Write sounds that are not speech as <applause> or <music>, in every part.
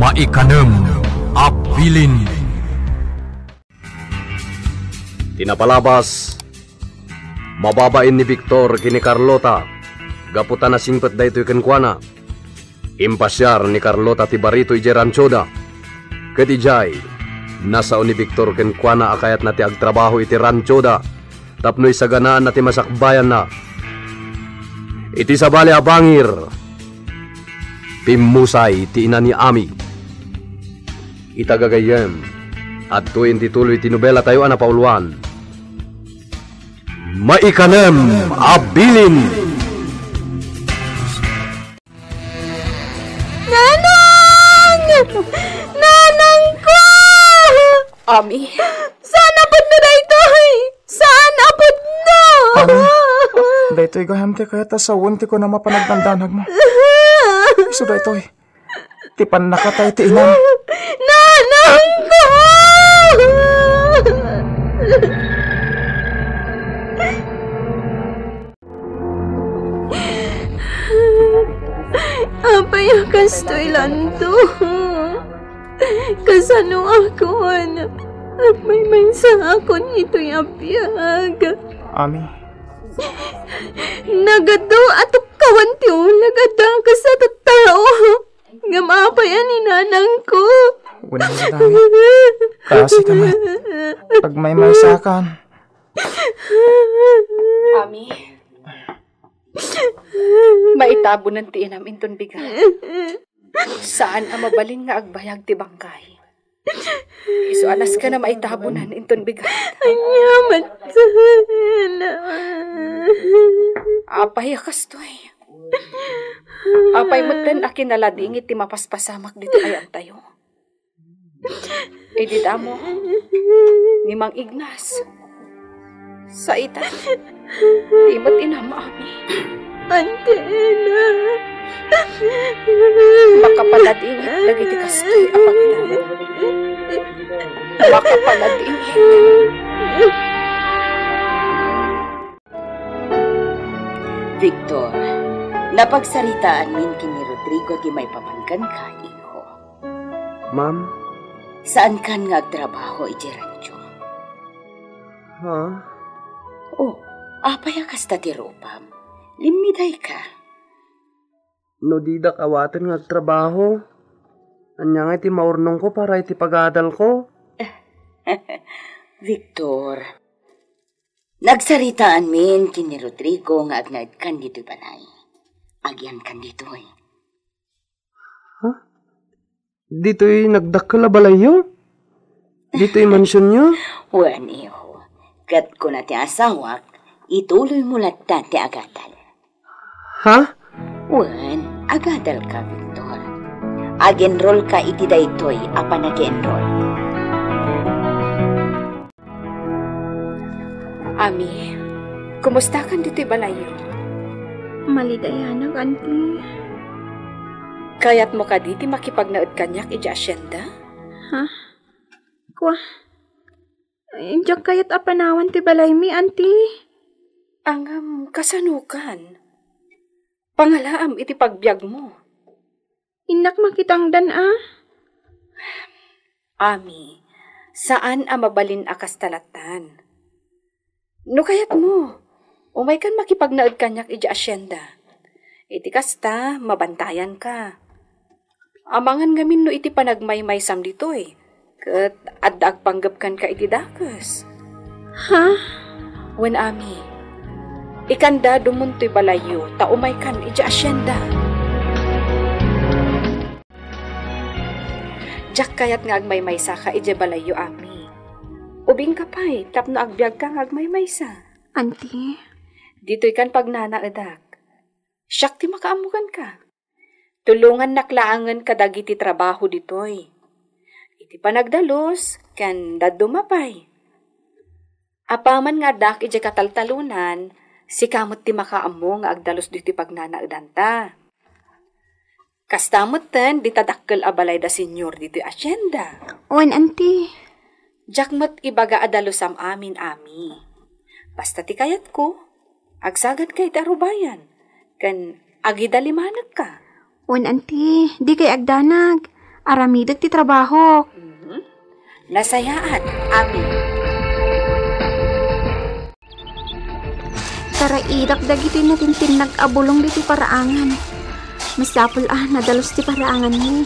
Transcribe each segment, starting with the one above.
Maikanem Abilin Tinapalabas Mababain ni Victor kini Carlota. Gaputan na singpet da ito'y kenkwana. Impasyar ni Carlota ti barito ije ranchoda Ketijay Nasa ni Victor kenkwana akayat na ti agtrabaho iti ranchoda. Tapno'y saganaan na ti masakbayan na. Iti sabali abangir Pimusay ti ina ni Ami Itagagayem At tuwin ti tuloy tinubela tayo ana pauluan Maikanem Abilin Nanang! Nanang ko! Ami, Saan apod na da ito? Saan apod na? Ami, daytoy gaham ti kaya tasawon ti ko na mapanagdandanag mo. Iso daytoy. Ti pan nakatay ti inam. Apay akas to'y lanto. Kasano ako, anak. At may may sa akon ito'y abiyag. Ami, Nagado atok kawan ti nagada ka sa tattao. Nga maapayan ni nanang ko. unang dami. Kasi kamat. Pag may may sakan. Ami. Maitabo ng tiinam inton bigat. Saan ang mabalin nga agbayag ti bangkay? Iso anas ka na maitabunan inton bigat. Anyaman sana. Apay akastoy. Apay mo ten akin naladingit ti mapaspasamak dito ay tayo. Edi damo. Ni Mang Ignas. Sa ita. Timot inama ami. Antena. Makapaladingit lagi ti kastoy apagdan. Makapaladingit. Victor, napagsaritaan min kini Rodrigo di may papangkan ka, iho. Ma'am? Saan kan nga agtrabaho iti rancho? Ha? Oh, apay akas ta ti ropam. Limiday ka. No di da kawatan nga trabaho. Anya nga iti maurnong ko para iti pagadal ko. <laughs> Victor, nagsaritaan min kini Rodrigo nga agnad kan dito balay. Agyan kan dito eh. Dito'y nagdakkel balayo. Dito'y mansyon nyo. <laughs> Wan iho, kat ko na ti asawak, ituloy mo latta ti agadal. Ha? Wan, agadal ka, Victor. Ag-enroll ka iti daytoy apa nag-enroll. Ami, kumusta kan dito'y balayo? Malidayanag, auntie. Kayat mo ka diti makipagnaod kanyak iti asyenda? Ha? Kwa? Diyak kayat apanawan ti balay mi, auntie. Angam kasanukan. Pangalaam iti pagbiag mo. Inak makitangdan ah. Ami, saan ang mabalin akas talatan? No kayat mo, umay kan makipagnaod kanyak iti asyenda. Iti kasta, mabantayan ka. Amangan ngamin no iti panagmaymay sam dito eh. Kat adda agpanggap kan ka iti dakas. Ha? Wen ami, ikanda dumuntoy balayo, ta umay kan iti asyenda. Jack kayat nga agmaymaysa ka iti balayo ami. Ubing ka pa'y, tapno agbyag ka nga agmaymaysa. Auntie? Dito'y kan pagnanaadak. Siyak ti makaamukan ka. Tulungan naklaangan ka dagiti trabaho ditoy. Iti panagdalos, kan dadumapay. Apaman nga dak iti kataltalunan, si kamot ti makaamo nga agdalos diti pagnanaadanta. Kastamot ten, di tadakkel abalay da senyor diti asyenda. Wan, auntie. Jakmat ibaga adalo sam amin ami. Basta ti kayat ko, agsagad kay tarubayan. Kan agidalimanag ka. Wan, auntie. Di kay agdanag. Aramidag ti trabaho. Nasayaan, Ami. Tara idak dagiti natintin nag-abulong diti paraangan. Masapul ah, nadalos ti paraangan ni.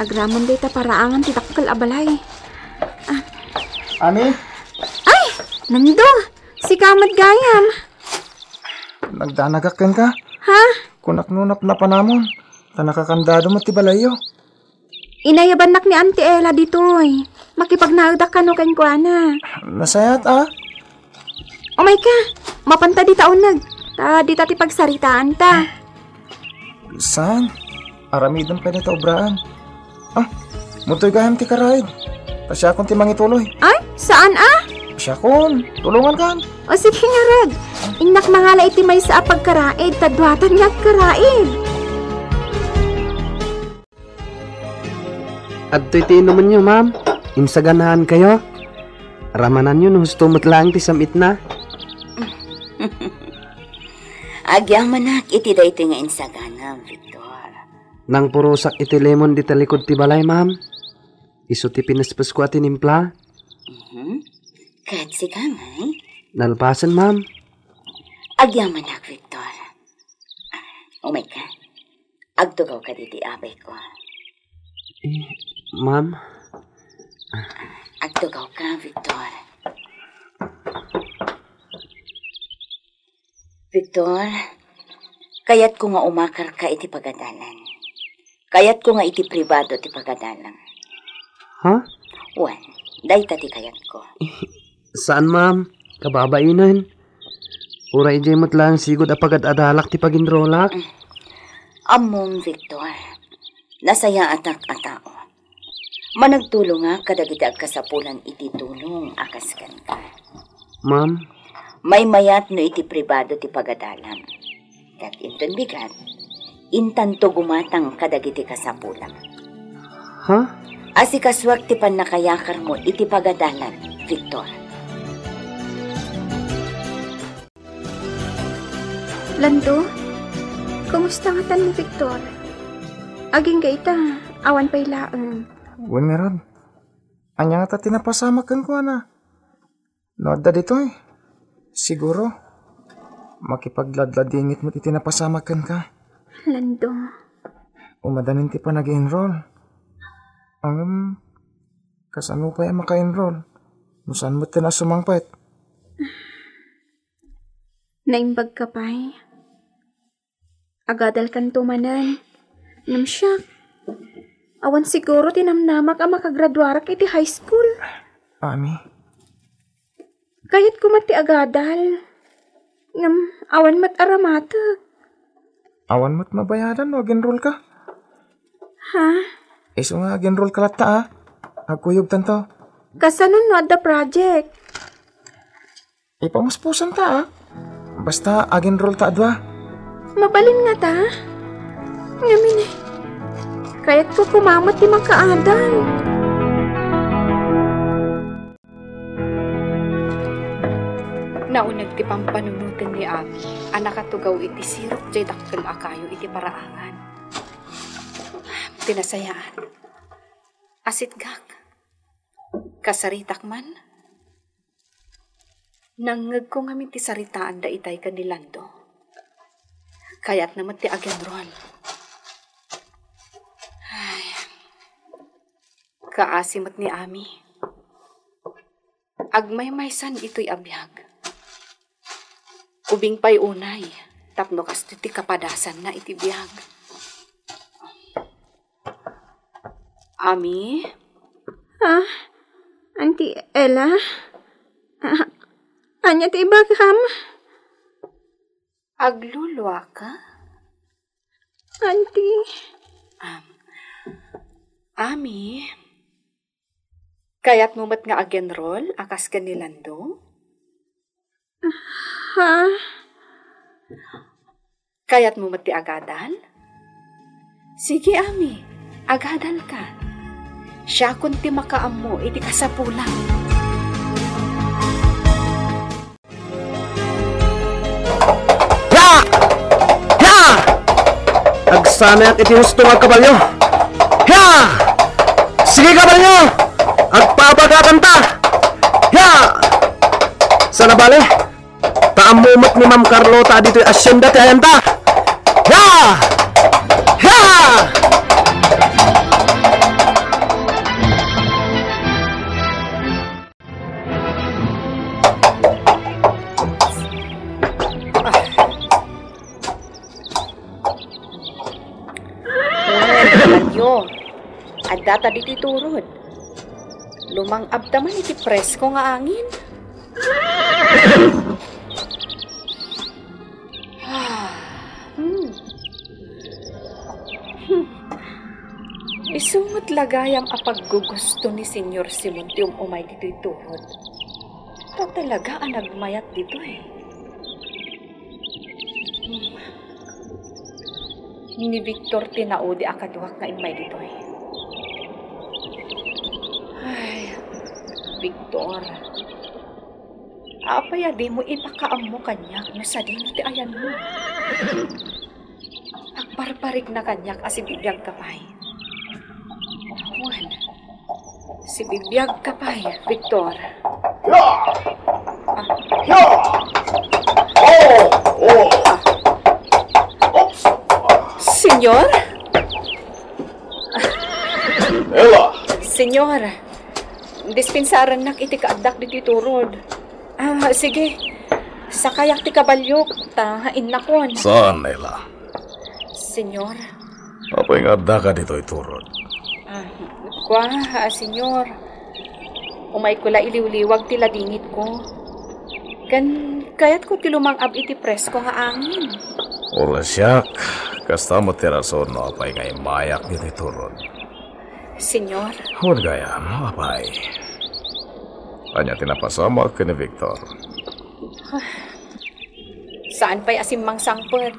Agramon di ta paraangan ti dakkel abalay. Ami, Nando, si Kamat Gayam. nagdanagakan ka? Ha? Kunak-nunap na panamon. Tanakakandado mo ti balayo. Inayaban nak ni Auntie Ella ditoy. Makipagnaudak ka no kan kuana. Nasayat ah. Oh my ka, mapanta di taunag. Ta di tati pagsaritaan ta. Saan? Aramidon pa nito obraan. Ah, mutoy gaham ti karaid. Tasya kon ti mangituloy. Ay, saan ah? Siya kon, tulungan kan. O sige nga rod. Ingnak mangala iti may sa pagkaraid, tadwatan nga karaid. At to'y naman nyo, ma'am. Imsaganahan kayo. Ramanan nyo, husto mo't lang ti samit na. Agyaman nak iti da iti nga insagana, Victor. Nang purusak iti lemon di talikod ti balay, ma'am. Iso ti pinaspas ko atin impla. Kahit si Kamay, Nalpasan, ma'am. agyaman nak, Victor. Umay ka. Agtugaw ka diti abay ko. Ma'am, Agtugaw ka, Victor. Victor, kayat ko nga umakar ka iti pagadalan. Kayat ko nga iti pribado ti pagadalan. ha? Wan, day ti kayat ko. <laughs> Saan, ma'am? Kababainan. Ura ijay mo't lang sigod apagad adalak ti paginrolak. Among Victor, nasaya atak a tao. Managtulong nga kadagiti agkasapulan iti tulong akas ka. Ma'am, May mayat no iti pribado ti pagadalam. Kat inton bigat, intanto gumatang kadagiti kasapulan. ha? Asi kaswak ti panakayakar mo iti pagadalan, Victor. Lando, kumusta nga tan ni Victor? Aging ka ita, awan pa'y. Wen nga ron. Anya nga ta tinapasama kan ko na. Nood da dito eh. Siguro, makipagladladingit mo ti tinapasama kan ka. Lando, Umadanin ti pa nag-enroll. Ang um, kasano pa yung maka-enroll? Nusan mo ti na sumangpet? naimbag ka pa'y. Agadal kan tumanan. Nam siya. Awan siguro tinamnamak ang makagraduarak iti high school. Ami, Kayat kumati agadal. Ngam, awan mat aramatag. awan mo't mabayadan o enroll ka. Ha? Iso nga enroll ka lata ah. Agkuyog tanto. Kasanon no the project? Ipamuspusan ta ah. Basta ag-enroll ta adwa. Mabalin nga ta. Ngamin eh. Kaya't ko kumamat di makaadal. Naunag ti pampanunutan ni Ami, anak katugaw iti sirok jay dakkel akayo iti paraangan. Tinasayaan. Asit gak. Kasaritak man. Nangag ko ngamin ti saritaan da itay kanilando. Kaya't naman ti agenron. Ay. Kaasimat ni Ami. Agmay-maysan ito'y abiyag. Ubing pa'y unay, tapno kas ti kapadasan na iti biyag. Ami, Ha? Auntie Ella? Ah, anya ti ibagam? aglulwa ka? Auntie? Ami, kayat mo mat nga agenrol, akas ka nilando? Ha? Kayat mo mat ti agadal? Sige, Ami, agadal ka. Siya kun ti makaam mo, iti kasapulang. Ya! Ya! Agsamek iti husto nga kabalyo. Ya! Sige ka ba nyo! Agpabagatan ta! Ya! Sana bale? Taamumot ni Ma'am Carlota dito yung asyenda ti ayan ta! Ya! Ya! Yo, adata di titurod. Lumang abdaman iti presko nga angin. Lagayam apaggugusto ni Senyor Simontium umay dito'y turod. Ta talaga ang nagmayat dito eh. Hmm. Ni Victor tinaudi akaduhak nga imay dito eh. Ay, Victor. Apaya di mo ipakaam mo kanyak no sa din ayan mo. Agparparik na kanyak as si bibiyag kapay. Si bibiyag kapay, Victor. Senyor? Ella! Senyor, dispensaran nak iti kaadak di titurod. Ah, sige. Sakayak ti kabalyok, tahain na kon. Saan, Nela? Senyor, Apoy nga ka dito iturod. ah, kwa, ah, senyor. Umay ko la iliwliwag ti ladingit ko. Kan, kayat ko ti lumangab iti presko nga angin. Ula siyak, kasta mo tirason no apay nga imayak dito iturod. Senyor, Huwag gaya, apay. Kanya tinapasama ka ni Victor. <sighs> saan pa'y asim mang sangpet?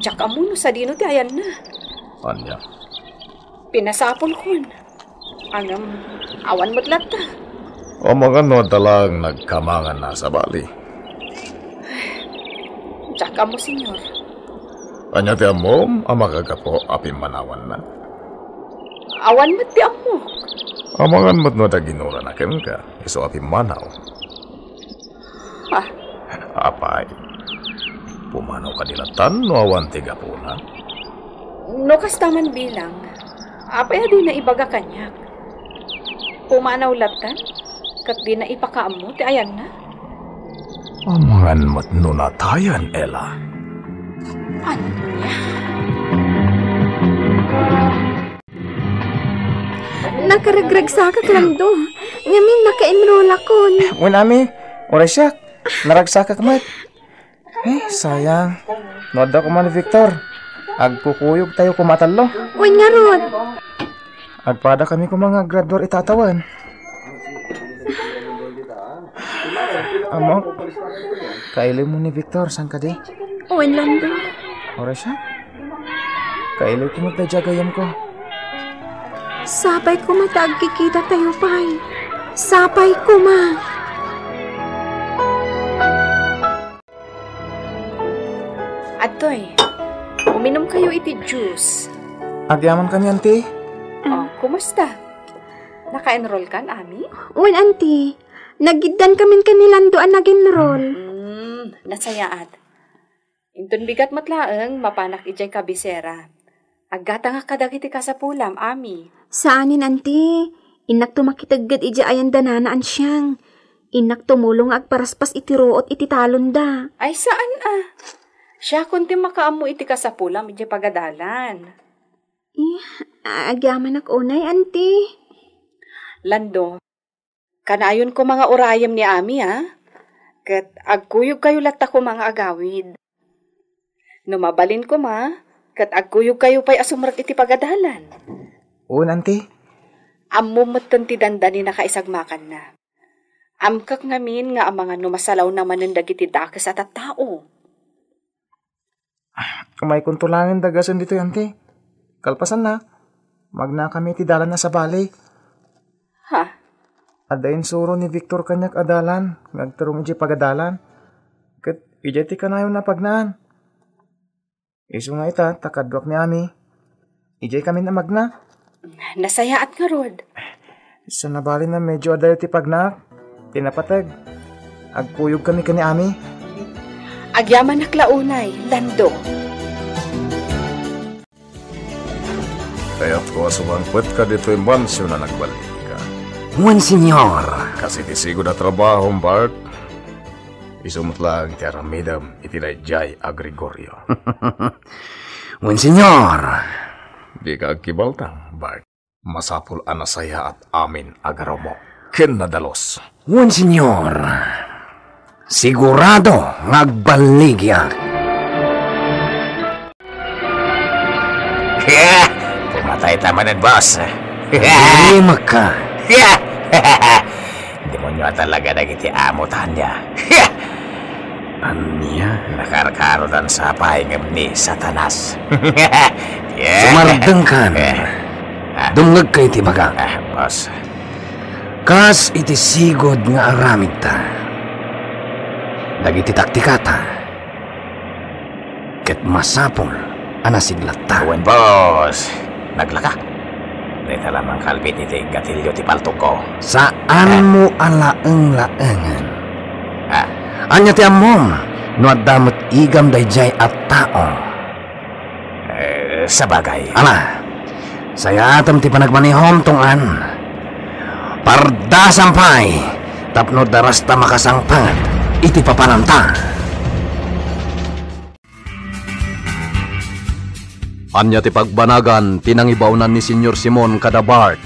Diyak amuno sa dino ti ayan na. Kanya. Pinasapol kon. Angam, awan mo't lata. O mga no dalang nagkamangan na sa bali. <sighs> Diyak mo, senyor. Kanya ti amom, ang makagapo apim manawan na. Awan mo't ti amo. Amangan mo't no da ginura na ken ka, iso apim manaw. Ha? <laughs> Apay. Pumanaw ka dilatan no awan tiga po na. No kastaman bilang, apaya di na ibaga kanyak. Pumanaw latan, kat di na ipakaamo, ti ayan na. Amangan mo't no natayan, Ella. Ano niya? Nakaragrag sa kaklando. Ngamin naka-enroll ako. Wen ami, oras siya. Naragsa ka kamat. Eh, sayang. Noda ko man Victor. Agkukuyog tayo kumatalo. Uy nga Rod. Agpada kami ko mga graduar itatawan. Amo, kaili mo ni Victor, saan ka di? Uy lando. Oras siya. Kaili ko magdajagayam ko. Sapay ko matag kikita tayo pay. Sapay ko ma. Atoy, uminom kayo iti juice. Agyaman kami, auntie. Oh, kumusta? Naka-enroll ka, Ami? Uy auntie. Nagiddan kamin kanilando ang nag-enroll. Hmm, nasayaat. Intun bigat matlaeng, mapanak ijay kabisera. Agata nga kadagiti ka sa pulam, Ami. Saanin auntie? Inak tumakitagad ija ayan dananaan siyang. Inak tumulong agparaspas iti root iti talon da. Ay, saan ah? Siya kunti makaamu iti ka sa pulam, ijay pagadalan. Eh, agyaman ak unay auntie. Lando, kanayon ko mga urayam ni Ami, ha? Kat agkuyog kayo lata ko mga agawid. Numabalin ko ma, kat agkuyog kayo pa'y asumrak iti pagadalan. Oo, auntie. Ammo matan ti dandani na kaisagmakan na. Amkak ngamin nga ang mga numasalaw naman ng dagiti dakes at at tao. May kuntulangin dagasan dito, auntie. Kalpasan na. Magna kami ti dalan na sa bali. Ha? Adain suro ni Victor kanyak adalan. Nagtarong iji pagadalan. Kat iji ti kanayon na pagnaan. Isu nga ita, takadwak ni Ami. Iji kami na magna. nasaya at nga rod. Sa nabali na medyo adayo ti pagnak. Tinapatag. Agkuyog kami kani ami. Agyaman naklaunay, lando. Kaya't ko sumangpet ka dito yung bansyo na nagbalik ka. Senyor. Kasi tisigo na trabaho, Bart. Isumot lang ti aramidam itinayjay a Gregorio. <laughs> Senyor. Di ka agkibaltang, Bart. Masapul anasaya at amin agaromo. Ken nadalos. Juan Senyor. Sigurado ngagbaligya. <laughs> Pumatay tamanan, boss. Lima ka. <laughs> Demonyo talaga nagiti amutan niya. <laughs> Anya? Nakarkarodan sa pahingam ni Satanas. Sumardeng kan. Dungag kay ti baga. Ah, boss. Kas iti sigod nga aramid ta. Dagiti taktikata. Ket masapol anasiglat ta. Awan, boss. Naglaka. Dito lamang kalbit iti gatilyo ti paltok ko. Saan mo alaeng-laengan? Ah, Anya ti amom, no adamot igam dayjay at tao. eh, sa bagay. Ala, saya atam ti panagmanihom tong an. Parda sampay, tapno daras ta makasangpangat, iti papananta. Anya ti pagbanagan, tinangibaunan ni Senyor Simon kada Bart.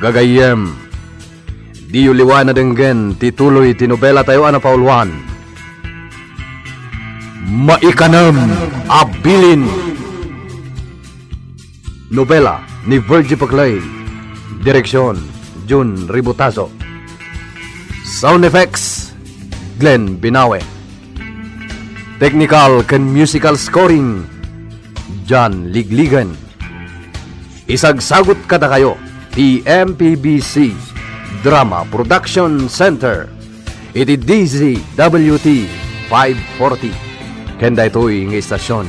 Gagayem, di uliwan na denggen, tituloy tinobela tayo ana paulwan. Maikanam, abilin. Nobela ni Virgie Paclay. Direksyon, Jun Ributazo. Sound effects, Glenn Binawe. Technical and musical scoring, John Ligligan. Isagsagot kada kayo, TMPBC Drama Production Center. Iti DZWT 540. Kenda ito'y ng istasyon.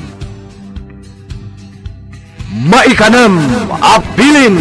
Maikanam, abilin!